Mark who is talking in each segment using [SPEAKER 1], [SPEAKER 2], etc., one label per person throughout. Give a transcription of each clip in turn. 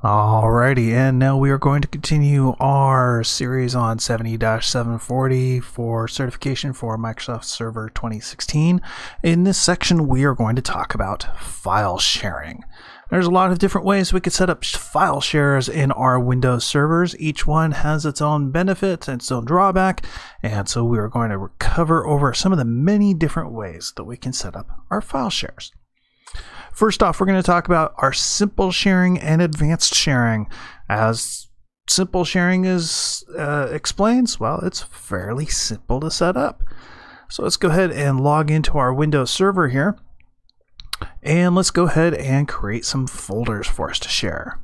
[SPEAKER 1] Alrighty, and now we are going to continue our series on 70-740 for certification for Microsoft Server 2016. In this section, we are going to talk about file sharing. There's a lot of different ways we could set up file shares in our Windows servers. Each one has its own benefit and its own drawback, and so we are going to cover over some of the many different ways that we can set up our file shares. First off, we're going to talk about our simple sharing and advanced sharing. As simple sharing is uh, explains, well, it's fairly simple to set up. So let's go ahead and log into our Windows server here. And let's go ahead and create some folders for us to share.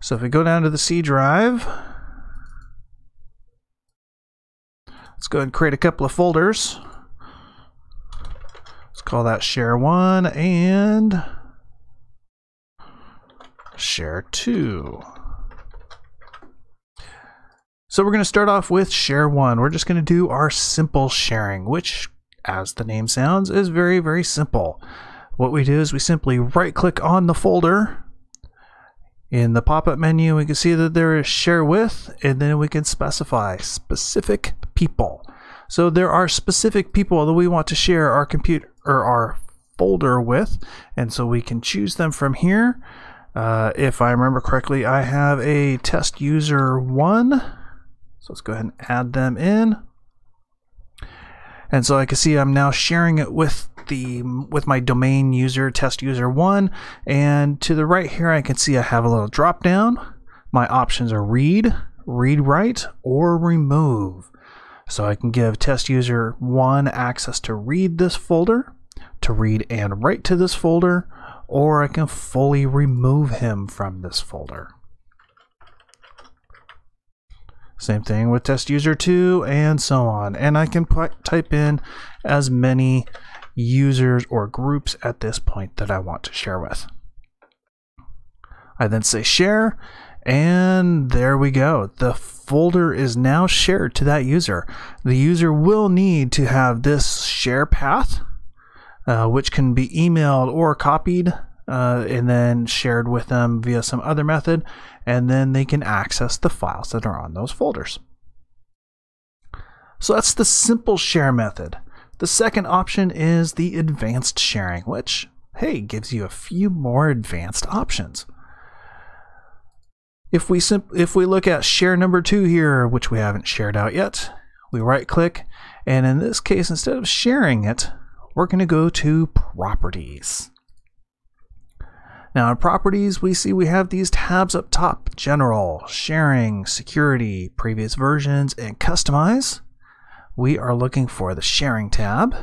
[SPEAKER 1] So if we go down to the C drive, let's go ahead and create a couple of folders. Let's call that share one and share 2. So we're going to start off with share 1. We're just going to do our simple sharing, which, as the name sounds, is very, very simple. What we do is we simply right click on the folder. In the pop-up menu, we can see that there is share with, and then we can specify specific people. So there are specific people that we want to share our computer or our folder with, and so we can choose them from here. Uh, if I remember correctly, I have a test user one. So let's go ahead and add them in. And so I can see I'm now sharing it with the with my domain user test user one. And to the right here, I can see I have a little drop down. My options are read, read write, or remove. So I can give test user one access to read this folder, to read and write to this folder, or I can fully remove him from this folder. Same thing with test user 2 and so on. And I can type in as many users or groups at this point that I want to share with. I then say share and there we go. The folder is now shared to that user. The user will need to have this share path uh, which can be emailed or copied uh, and then shared with them via some other method, and then they can access the files that are on those folders. So that's the simple share method. The second option is the advanced sharing, which, hey, gives you a few more advanced options. If we if we look at share number two here, which we haven't shared out yet, we right click, and in this case, instead of sharing it, we're going to go to Properties. Now in Properties, we see we have these tabs up top, General, Sharing, Security, Previous Versions, and Customize. We are looking for the Sharing tab.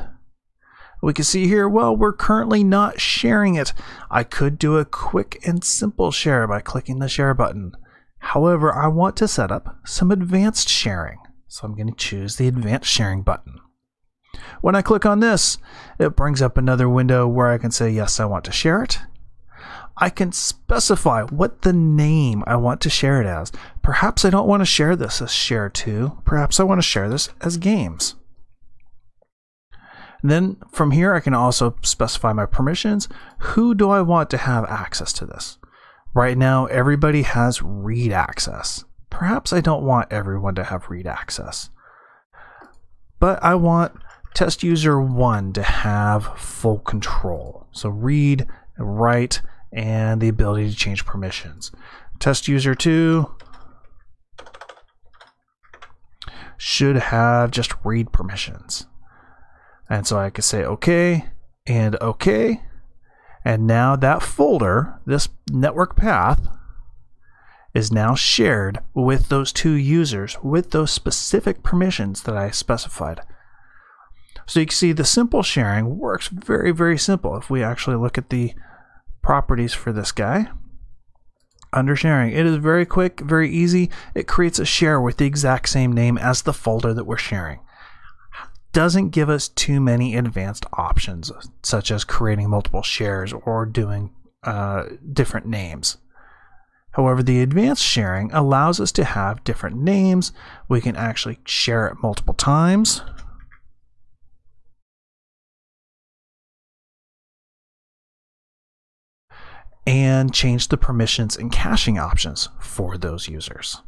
[SPEAKER 1] We can see here, well, we're currently not sharing it. I could do a quick and simple share by clicking the Share button. However, I want to set up some advanced sharing. So I'm going to choose the Advanced Sharing button. When I click on this, it brings up another window where I can say, yes, I want to share it. I can specify what the name I want to share it as. Perhaps I don't want to share this as share to. Perhaps I want to share this as games. And then from here, I can also specify my permissions. Who do I want to have access to this? Right now, everybody has read access. Perhaps I don't want everyone to have read access. But I want test user one to have full control. So read, write, and the ability to change permissions. Test user 2 should have just read permissions. And so I could say OK and OK. And now that folder, this network path, is now shared with those two users with those specific permissions that I specified. So you can see the simple sharing works very, very simple. If we actually look at the properties for this guy. Under sharing, it is very quick, very easy. It creates a share with the exact same name as the folder that we're sharing. Doesn't give us too many advanced options, such as creating multiple shares or doing uh, different names. However, the advanced sharing allows us to have different names. We can actually share it multiple times. And change the permissions and caching options for those users.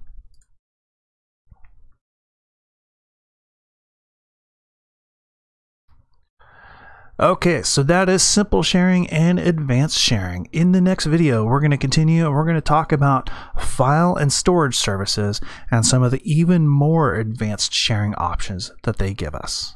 [SPEAKER 1] Okay, so that is simple sharing and advanced sharing. In the next video, we're going to continue and we're going to talk about file and storage services and some of the even more advanced sharing options that they give us.